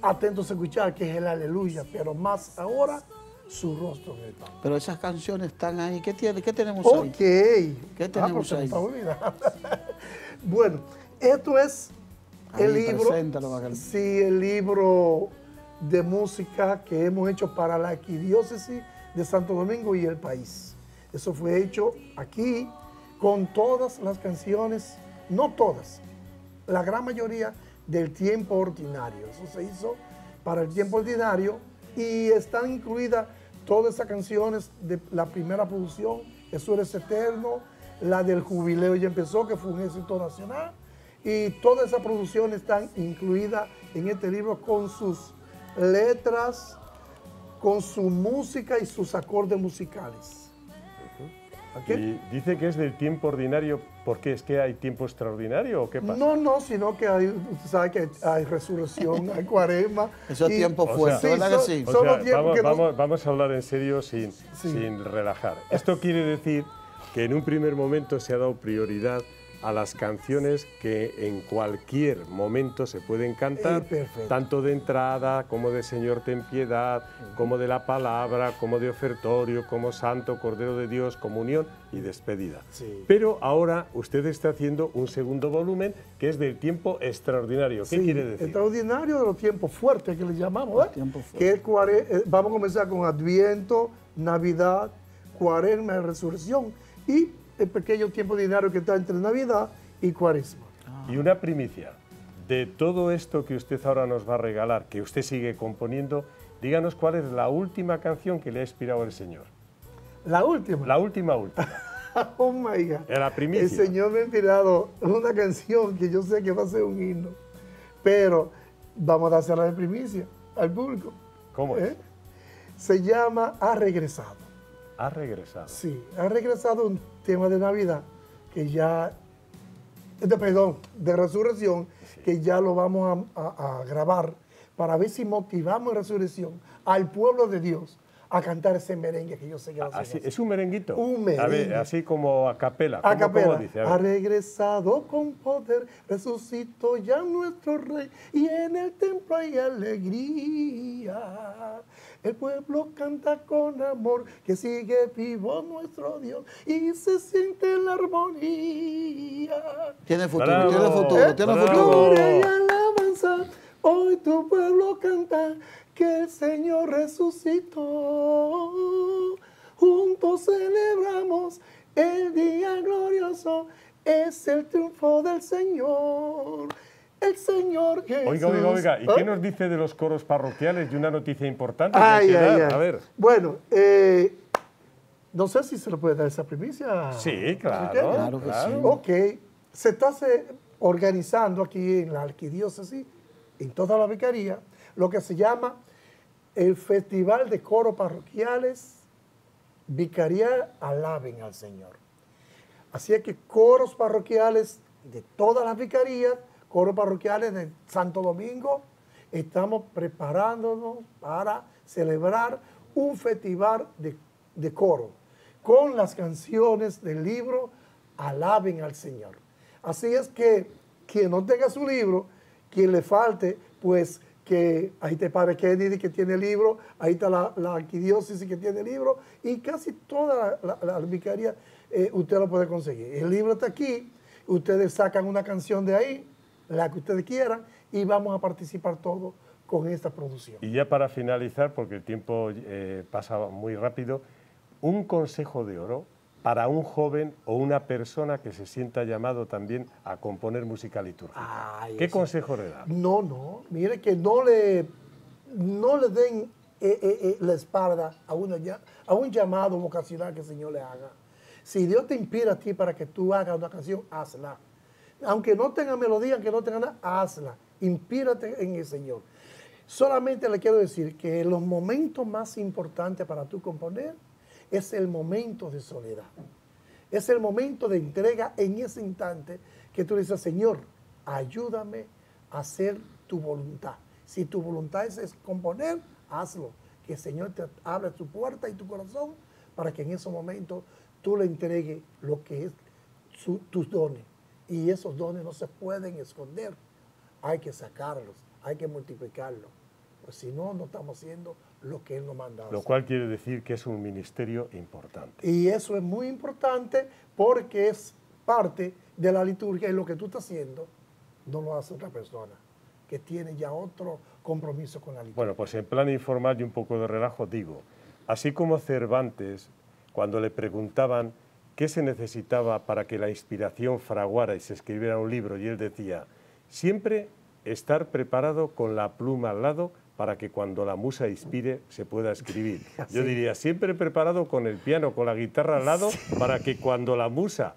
Speaker 3: Atentos a escuchar, que es el aleluya, pero más ahora su rostro en el pan.
Speaker 1: Pero esas canciones están ahí. ¿Qué, tiene, qué tenemos
Speaker 3: ahí?
Speaker 1: Ok.
Speaker 3: ¿Qué
Speaker 1: ah, tenemos
Speaker 3: pues
Speaker 1: ahí?
Speaker 3: bueno, esto es el libro. Sí, el libro de música que hemos hecho para la arquidiócesis de Santo Domingo y el país. Eso fue hecho aquí con todas las canciones, no todas, la gran mayoría del tiempo ordinario. Eso se hizo para el tiempo ordinario y están incluidas todas esas canciones de la primera producción, Eso eres eterno, la del jubileo ya empezó, que fue un éxito nacional, y todas esas producciones están incluidas en este libro con sus letras, con su música y sus acordes musicales.
Speaker 2: Y dice que es del tiempo ordinario, ¿por qué? ¿Es que hay tiempo extraordinario o qué pasa?
Speaker 3: No, no, sino que hay, usted sabe que hay resurrección, hay cuaresma.
Speaker 1: Eso es tiempo fuerte,
Speaker 2: ¿verdad que sí? vamos, vamos, a hablar en serio sin, sin relajar. Esto quiere decir que en un primer momento se ha dado prioridad a las canciones que en cualquier momento se pueden cantar,
Speaker 3: eh,
Speaker 2: tanto de entrada como de Señor ten piedad, como de la palabra, como de ofertorio, como Santo Cordero de Dios, comunión y despedida. Pero ahora usted está haciendo un segundo volumen que es del tiempo extraordinario. ¿Qué quiere decir?
Speaker 3: Extraordinario de los tiempos fuertes que le llamamos, ¿eh? que eh, vamos a comenzar con Adviento, Navidad, Cuaresma y Resurrección y el pequeño tiempo ordinario que está entre Navidad y Cuaresma.
Speaker 2: Y una primicia, de todo esto que usted ahora nos va a regalar, que usted sigue componiendo, díganos cuál es la última canción que le ha inspirado el Señor.
Speaker 3: La última.
Speaker 2: La última, última.
Speaker 3: oh my God.
Speaker 2: la primicia.
Speaker 3: El Señor me ha inspirado una canción que yo sé que va a ser un himno, pero vamos a hacerla de primicia al público.
Speaker 2: ¿Cómo es? ¿Eh?
Speaker 3: Se llama Ha regresado.
Speaker 2: Ha regresado.
Speaker 3: Sí, ha regresado un tema de Navidad que ya, de, perdón, de resurrección, que ya lo vamos a, grabar para ver si motivamos en resurrección al pueblo de Dios a cantar ese merengue que yo sé que va a
Speaker 2: así, ¿Es un merenguito?
Speaker 3: Un merengue.
Speaker 2: así como a capela.
Speaker 3: A capela. Ha regresado con poder, resucitó ya nuestro rey y en el templo hay alegría. El pueblo canta con amor que sigue vivo nuestro Dios y se siente la armonía.
Speaker 1: Tiene futuro, tiene futuro, tiene futuro.
Speaker 3: y alabanza, hoy tu pueblo canta que el Señor resucitó. Juntos celebramos el día glorioso, es el triunfo del Señor el Señor Jesús.
Speaker 2: Oiga, oiga, oiga, ¿y qué ¿Eh? nos dice de los coros parroquiales? Y una noticia importante ay, ay, A ver.
Speaker 3: Bueno, eh, no sé si se lo puede dar esa primicia.
Speaker 2: Sí, claro. Claro que sí.
Speaker 3: Ok, se está organizando aquí en la arquidiócesis, en toda la vicaría, lo que se llama el Festival de Coros Parroquiales Vicaría Alaben al Señor. Así es que coros parroquiales de todas las vicarías coros parroquiales de Santo Domingo, estamos preparándonos para celebrar un festival de, coro con las canciones del libro Alaben al Señor. Así es que quien no tenga su libro, quien le falte, pues que ahí está Padre Kennedy que tiene el libro, ahí está la, la arquidiócesis que tiene el libro y casi toda la, la, eh, usted lo puede conseguir. El libro está aquí, ustedes sacan una canción de ahí, la que ustedes quieran, y vamos a participar todos con esta producción.
Speaker 2: Y ya para finalizar, porque el tiempo eh, pasa muy rápido, un consejo de oro para un joven o una persona que se sienta llamado también a componer música litúrgica. ¿Qué consejo le da?
Speaker 3: No, no, mire que no le, no le den eh, eh, la espalda a, a un llamado vocacional que el Señor le haga. Si Dios te inspira a ti para que tú hagas una canción, hazla. Aunque no tenga melodía, aunque no tenga nada, hazla. Inspírate en el Señor. Solamente le quiero decir que los momentos más importantes para tú componer es el momento de soledad. Es el momento de entrega en ese instante que tú dices, Señor, ayúdame a hacer tu voluntad. Si tu voluntad es, componer, hazlo. Que el Señor te abra tu puerta y tu corazón para que en ese momento tú le entregues lo que es tus dones. Y esos dones no se pueden esconder. Hay que sacarlos, hay que multiplicarlos. Pues si no, no estamos haciendo lo que Él nos manda.
Speaker 2: Lo cual quiere decir que es un ministerio importante.
Speaker 3: Y eso es muy importante porque es parte de la liturgia y lo que tú estás haciendo no lo hace otra persona que tiene ya otro compromiso con la liturgia.
Speaker 2: Bueno, pues en plan informal y un poco de relajo digo, así como Cervantes, cuando le preguntaban qué se necesitaba para que la inspiración fraguara y se escribiera un libro, y él decía, siempre estar preparado con la pluma al lado para que cuando la musa inspire se pueda escribir. Yo diría, siempre preparado con el piano, con la guitarra al lado, para que cuando la musa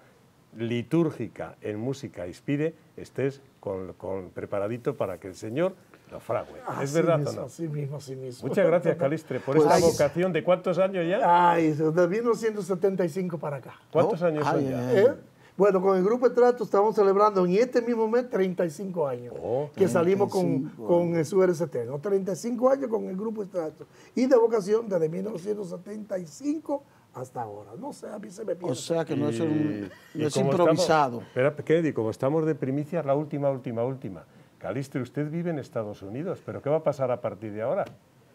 Speaker 2: litúrgica en música inspire, estés con, preparadito para que el Señor lo frague. ¿Es verdad o no?
Speaker 3: Sí mismo, sí mismo.
Speaker 2: Muchas gracias, Calistre, por esta vocación. ¿De cuántos años ya?
Speaker 3: Ay, de 1975 para acá.
Speaker 2: ¿Cuántos años son ya?
Speaker 3: ¿Eh? Bueno, con el Grupo de Trato estamos celebrando en este mismo mes 35 años oh, que salimos con, con el SURST, ¿no? 35 años con el Grupo de Trato. Y de vocación desde 1975 hasta ahora. No sé, a mí se me piensa.
Speaker 1: O sea que no es, un, es improvisado.
Speaker 2: Espera, ¿qué? Como estamos de primicias, la última, última, última. Calistre, usted vive en Estados Unidos, pero ¿qué va a pasar a partir de ahora?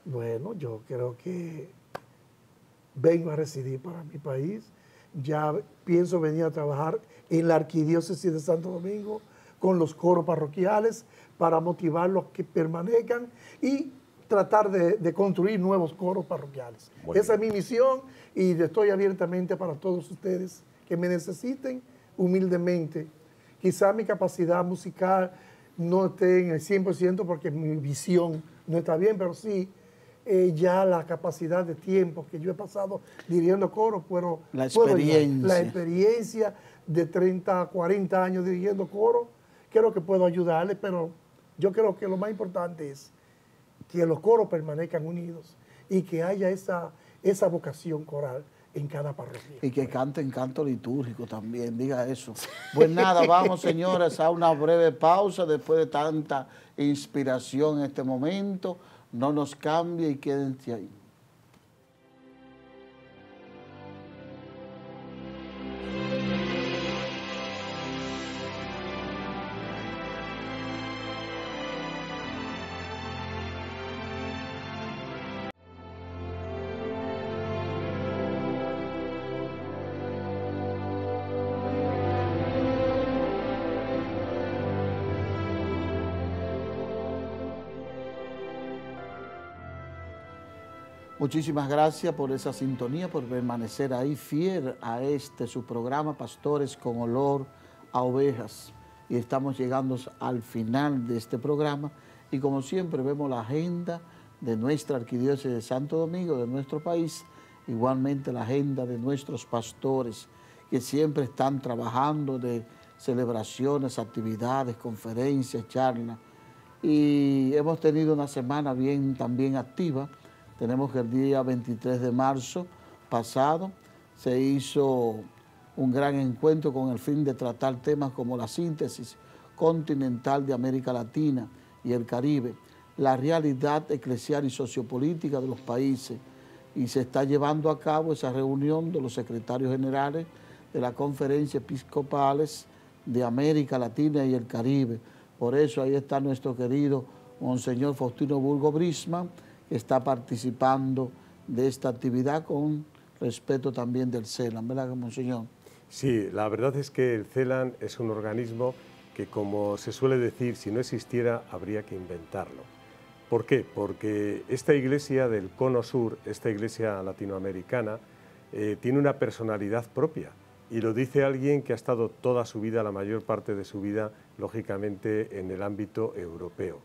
Speaker 3: Bueno, yo creo que vengo a residir para mi país. Ya pienso venir a trabajar en la Arquidiócesis de Santo Domingo con los coros parroquiales para motivarlos que permanezcan y tratar de, construir nuevos coros parroquiales. Esa es mi misión y estoy abiertamente para todos ustedes que me necesiten humildemente. Quizá mi capacidad musical no esté en el 100% porque mi visión no está bien, pero sí eh, ya la capacidad de tiempo que yo he pasado dirigiendo coros, puedo,
Speaker 1: la experiencia.
Speaker 3: la experiencia de 30, 40 años dirigiendo coros, creo que puedo ayudarle, pero yo creo que lo más importante es que los coros permanezcan unidos y que haya esa, esa vocación coral en cada parroquia.
Speaker 1: Y que canten canto litúrgico también, diga eso. Pues nada, vamos señores a una breve pausa después de tanta inspiración en este momento. No nos cambie y quédense ahí. Muchísimas gracias por esa sintonía, por permanecer ahí fiel a este su programa Pastores con Olor a Ovejas. Y estamos llegando al final de este programa y como siempre vemos la agenda de nuestra arquidiócesis de Santo Domingo, de nuestro país, igualmente la agenda de nuestros pastores que siempre están trabajando de celebraciones, actividades, conferencias, charlas. Y hemos tenido una semana bien también activa tenemos que el día 23 de marzo pasado se hizo un gran encuentro con el fin de tratar temas como la síntesis continental de América Latina y el Caribe, la realidad eclesial y sociopolítica de los países y se está llevando a cabo esa reunión de los secretarios generales de la Conferencia Episcopales de América Latina y el Caribe. Por eso ahí está nuestro querido Monseñor Faustino Burgo Brisman, está participando de esta actividad con respeto también del CELAN, ¿verdad, Monseñor?
Speaker 2: Sí, la verdad es que el CELAN es un organismo que, como se suele decir, si no existiera, habría que inventarlo. ¿Por qué? Porque esta iglesia del Cono Sur, esta iglesia latinoamericana, eh, tiene una personalidad propia. Y lo dice alguien que ha estado toda su vida, la mayor parte de su vida, lógicamente, en el ámbito europeo.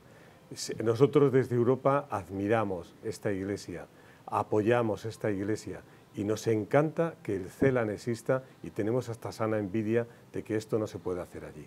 Speaker 2: Nosotros desde Europa admiramos esta iglesia, apoyamos esta iglesia y nos encanta que el CELAN exista y tenemos hasta sana envidia de que esto no se puede hacer allí.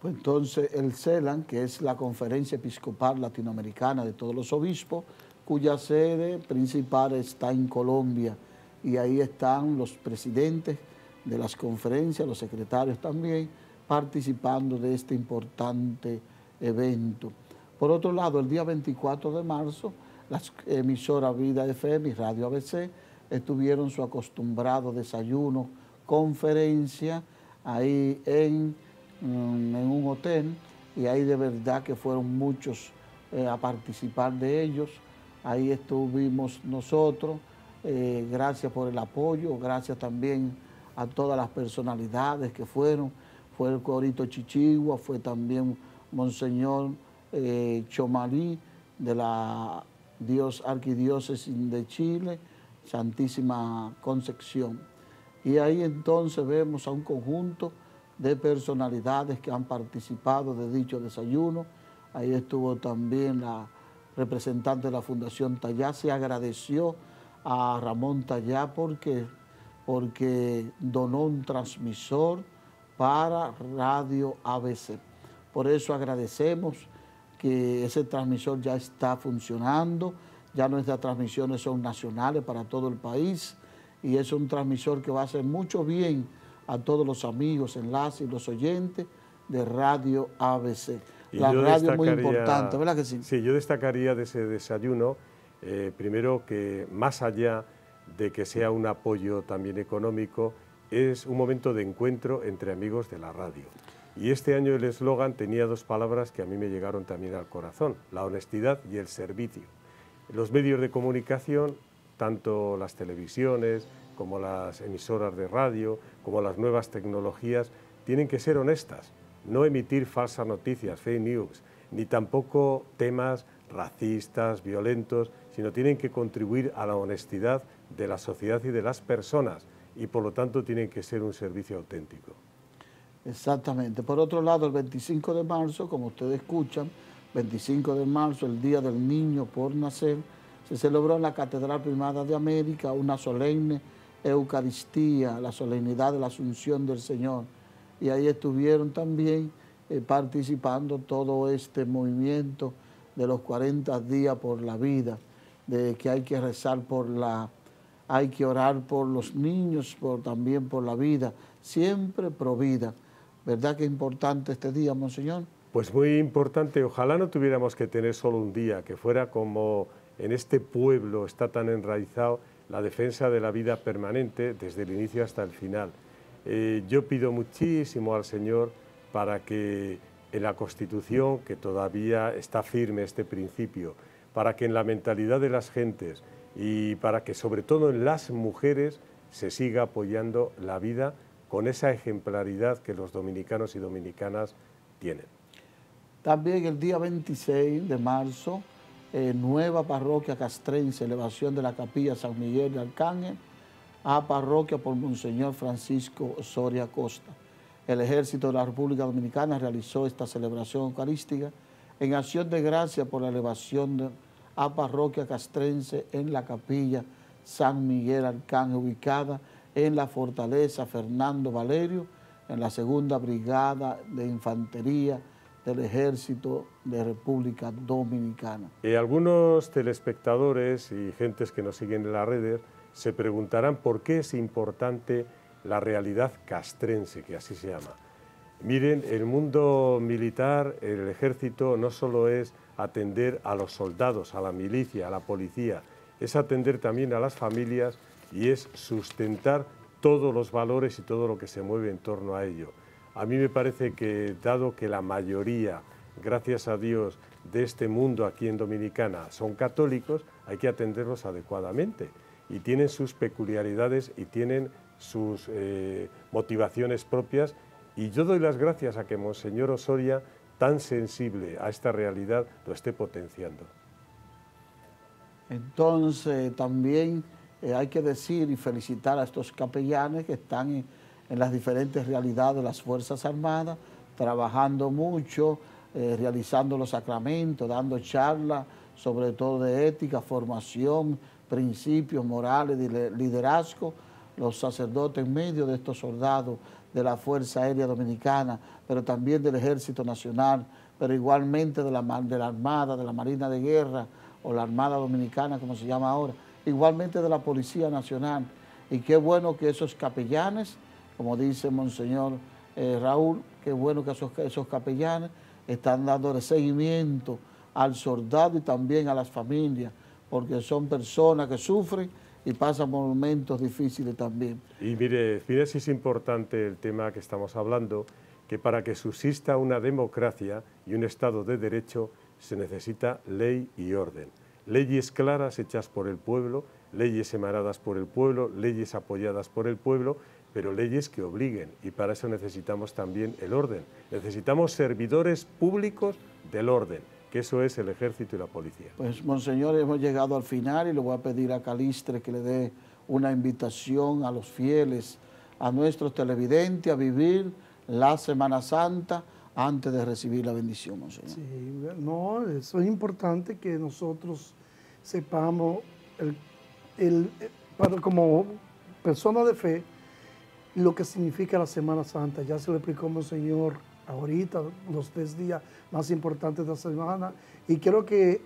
Speaker 1: Pues entonces el CELAN, que es la Conferencia Episcopal Latinoamericana de todos los obispos, cuya sede principal está en Colombia y ahí están los presidentes de las conferencias, los secretarios también, participando de este importante evento. Por otro lado, el día 24 de marzo, las emisoras Vida FM y Radio ABC estuvieron su acostumbrado desayuno, conferencia, ahí en, mm, en un hotel, y ahí de verdad que fueron muchos eh, a participar de ellos. Ahí estuvimos nosotros, eh, gracias por el apoyo, gracias también a todas las personalidades que fueron, fue el Corito Chichigua, fue también Monseñor eh, Chomalí de la Dios Arquidiócesis de Chile, Santísima Concepción. Y ahí entonces vemos a un conjunto de personalidades que han participado de dicho desayuno. Ahí estuvo también la representante de la Fundación Tallá, se agradeció a Ramón Tallá porque, porque donó un transmisor para Radio ABC. Por eso agradecemos que ese transmisor ya está funcionando, ya nuestras transmisiones son nacionales para todo el país y es un transmisor que va a hacer mucho bien a todos los amigos, enlaces y los oyentes de Radio ABC.
Speaker 2: La radio es muy importante, ¿verdad que sí? Sí, yo destacaría de ese desayuno, eh, primero que más allá de que sea un apoyo también económico, es un momento de encuentro entre amigos de la radio. Y este año el eslogan tenía dos palabras que a mí me llegaron también al corazón, la honestidad y el servicio. Los medios de comunicación, tanto las televisiones como las emisoras de radio, como las nuevas tecnologías, tienen que ser honestas, no emitir falsas noticias, fake news, ni tampoco temas racistas, violentos, sino tienen que contribuir a la honestidad de la sociedad y de las personas y por lo tanto tienen que ser un servicio auténtico.
Speaker 1: Exactamente. Por otro lado, el 25 de marzo, como ustedes escuchan, 25 de marzo, el Día del Niño por Nacer, se celebró en la Catedral Primada de América una solemne Eucaristía, la solemnidad de la Asunción del Señor. Y ahí estuvieron también eh, participando todo este movimiento de los 40 días por la vida, de que hay que rezar por la, hay que orar por los niños, por, también por la vida, siempre pro vida. ¿Verdad que es importante este día, Monseñor?
Speaker 2: Pues muy importante. Ojalá no tuviéramos que tener solo un día, que fuera como en este pueblo está tan enraizado la defensa de la vida permanente desde el inicio hasta el final. Eh, yo pido muchísimo al Señor para que en la Constitución, que todavía está firme este principio, para que en la mentalidad de las gentes y para que sobre todo en las mujeres se siga apoyando la vida con esa ejemplaridad que los dominicanos y dominicanas tienen.
Speaker 1: También el día 26 de marzo, eh, nueva parroquia castrense, elevación de la capilla San Miguel de Arcángel a parroquia por Monseñor Francisco Soria Costa. El ejército de la República Dominicana realizó esta celebración eucarística en acción de gracia por la elevación a parroquia castrense en la capilla San Miguel Arcángel ubicada en la fortaleza Fernando Valerio, en la segunda brigada de infantería del ejército de República Dominicana.
Speaker 2: Y algunos telespectadores y gentes que nos siguen en las redes se preguntarán por qué es importante la realidad castrense, que así se llama. Miren, el mundo militar, el ejército, no solo es atender a los soldados, a la milicia, a la policía, es atender también a las familias y es sustentar todos los valores y todo lo que se mueve en torno a ello. A mí me parece que, dado que la mayoría, gracias a Dios, de este mundo aquí en Dominicana son católicos, hay que atenderlos adecuadamente y tienen sus peculiaridades y tienen sus eh, motivaciones propias y yo doy las gracias a que Monseñor Osoria, tan sensible a esta realidad, lo esté potenciando.
Speaker 1: Entonces también eh, hay que decir y felicitar a estos capellanes que están en, las diferentes realidades de las Fuerzas Armadas, trabajando mucho, eh, realizando los sacramentos, dando charlas sobre todo de ética, formación, principios morales, de liderazgo, los sacerdotes en medio de estos soldados de la Fuerza Aérea Dominicana, pero también del Ejército Nacional, pero igualmente de la, de la Armada, de la Marina de Guerra o la Armada Dominicana, como se llama ahora, igualmente de la Policía Nacional. Y qué bueno que esos capellanes, como dice Monseñor eh, Raúl, qué bueno que esos, esos capellanes están dando seguimiento al soldado y también a las familias, porque son personas que sufren y pasan momentos difíciles también.
Speaker 2: Y mire, mire si es importante el tema que estamos hablando, que para que subsista una democracia y un Estado de Derecho se necesita ley y orden. Leyes claras hechas por el pueblo, leyes emanadas por el pueblo, leyes apoyadas por el pueblo, pero leyes que obliguen y para eso necesitamos también el orden. Necesitamos servidores públicos del orden, que eso es el ejército y la policía.
Speaker 1: Pues, Monseñor, hemos llegado al final y le voy a pedir a Calistre que le dé una invitación a los fieles, a nuestros televidentes, a vivir la Semana Santa antes de recibir la bendición, Monseñor.
Speaker 3: Sí, no, eso es importante que nosotros sepamos, el, como persona de fe, lo que significa la Semana Santa. Ya se lo explicó Monseñor ahorita, los tres días más importantes de la semana, y creo que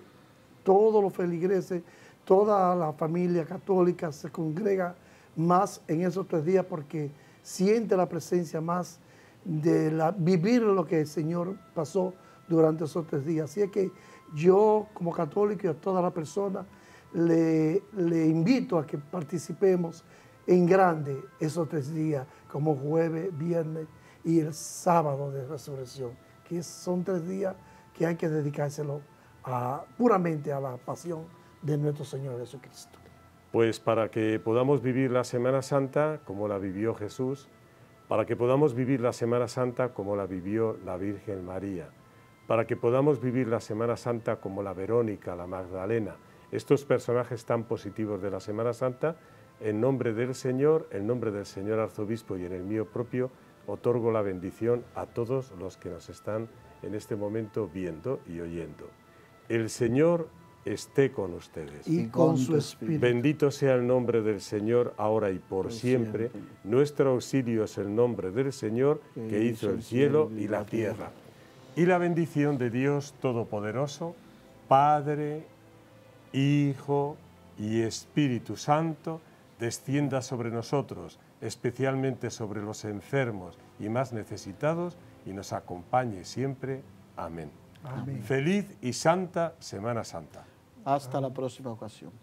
Speaker 3: todos los feligreses, toda la familia católica se congrega más en esos tres días porque siente la presencia más de la, vivir lo que el Señor pasó durante esos tres días. Así es que yo como católico y a toda la persona le, invito a que participemos en grande esos tres días, como jueves, viernes y el sábado de resurrección, que son tres días que hay que dedicárselo puramente a la pasión de nuestro Señor Jesucristo.
Speaker 2: Pues para que podamos vivir la Semana Santa como la vivió Jesús, para que podamos vivir la Semana Santa como la vivió la Virgen María, para que podamos vivir la Semana Santa como la Verónica, la Magdalena, estos personajes tan positivos de la Semana Santa, en nombre del Señor, en nombre del Señor Arzobispo y en el mío propio, otorgo la bendición a todos los que nos están en este momento viendo y oyendo. El Señor esté con ustedes.
Speaker 3: Y con su espíritu.
Speaker 2: Bendito sea el nombre del Señor ahora y por, siempre. Nuestro auxilio es el nombre del Señor que, hizo el cielo y la tierra. Y la bendición de Dios Todopoderoso, Padre, Hijo y Espíritu Santo, descienda sobre nosotros, especialmente sobre los enfermos y más necesitados, y nos acompañe siempre. Amén. Feliz y santa Semana Santa.
Speaker 1: Hasta la próxima ocasión.